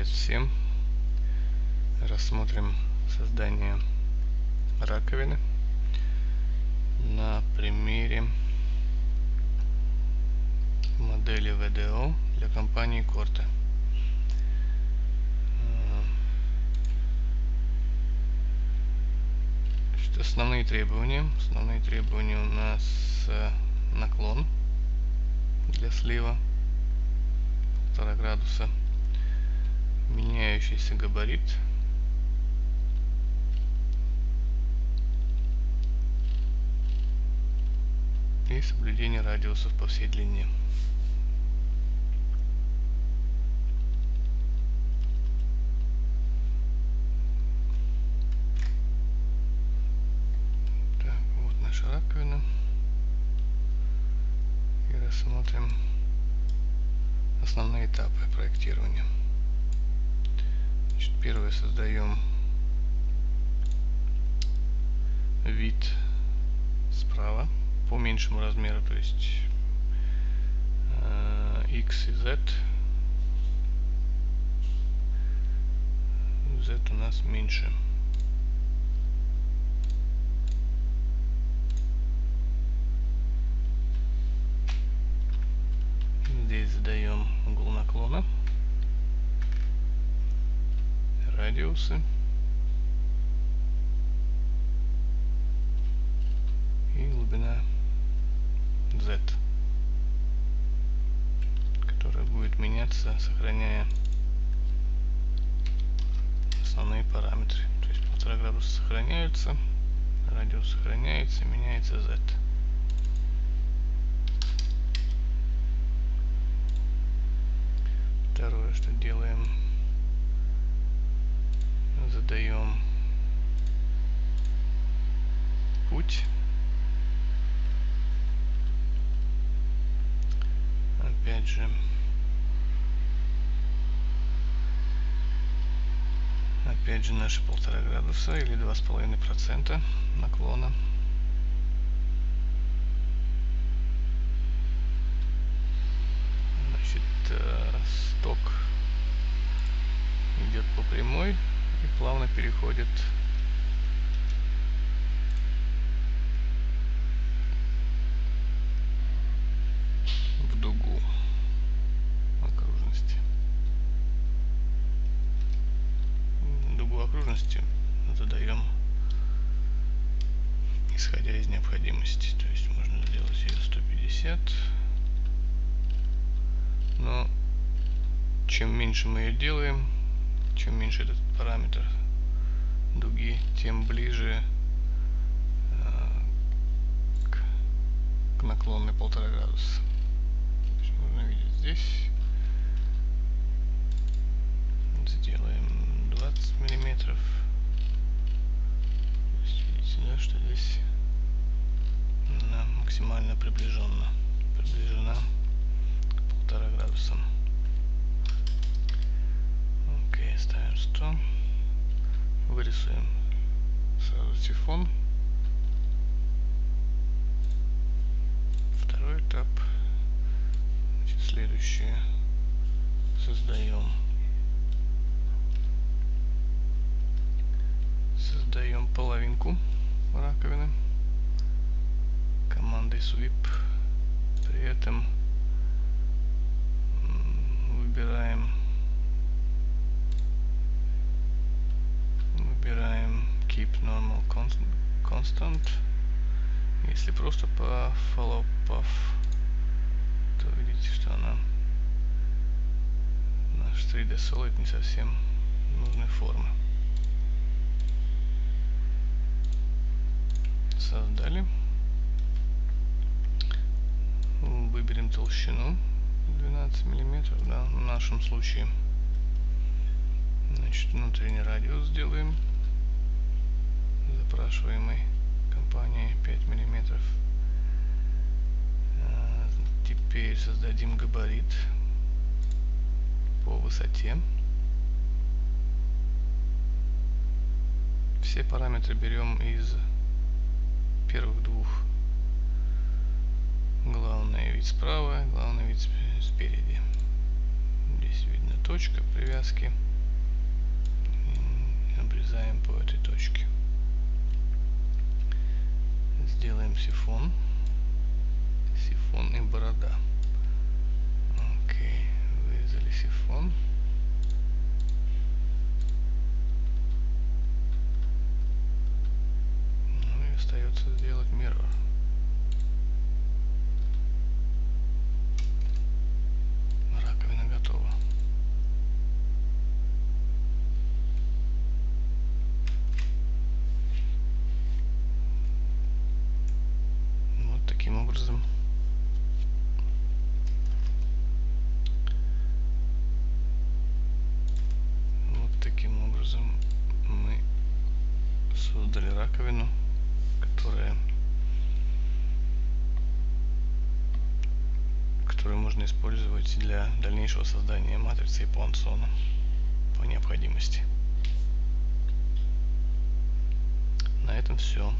Привет всем! Рассмотрим создание раковины на примере модели VDO для компании Corte. Основные требования. Основные требования у нас э, наклон для слива полтора градуса меняющийся габарит и соблюдение радиусов по всей длине. Вот наша раковина. И рассмотрим основные этапы проектирования. Значит, первое создаем вид справа по меньшему размеру, то есть э, x и z. z у нас меньше. Здесь задаем угол наклона, радиусы и глубина z, которая будет меняться, сохраняя основные параметры. То есть полтора градуса сохраняются, радиус сохраняется, меняется z. Второе, что делаем, задаем Опять же, опять же наши полтора градуса или два с половиной процента наклона. Значит, э, сток идет по прямой и плавно переходит из необходимости. То есть можно сделать ее 150 но чем меньше мы ее делаем, чем меньше этот параметр дуги, тем ближе les. Sweep. При этом выбираем выбираем keep normal constant если просто по follow path то видите что она наш 3D solid не совсем нужной формы. Создали выберем толщину 12 миллиметров, да, в нашем случае. Значит, внутренний радиус сделаем запрашиваемой компанией 5 миллиметров. А, теперь создадим габарит по высоте. Все параметры берем из первых двух. Вид справа, главный вид спереди. Здесь видно точка привязки. обрезаем по этой точке. Сделаем сифон. Сифон и борода. Окей, вырезали сифон. Ну и остается сделать mirror. Раковина готова. Вот таким образом вот таким образом мы создали раковину, которая которую можно использовать для дальнейшего создания матрицы Пуансона по необходимости. На этом все.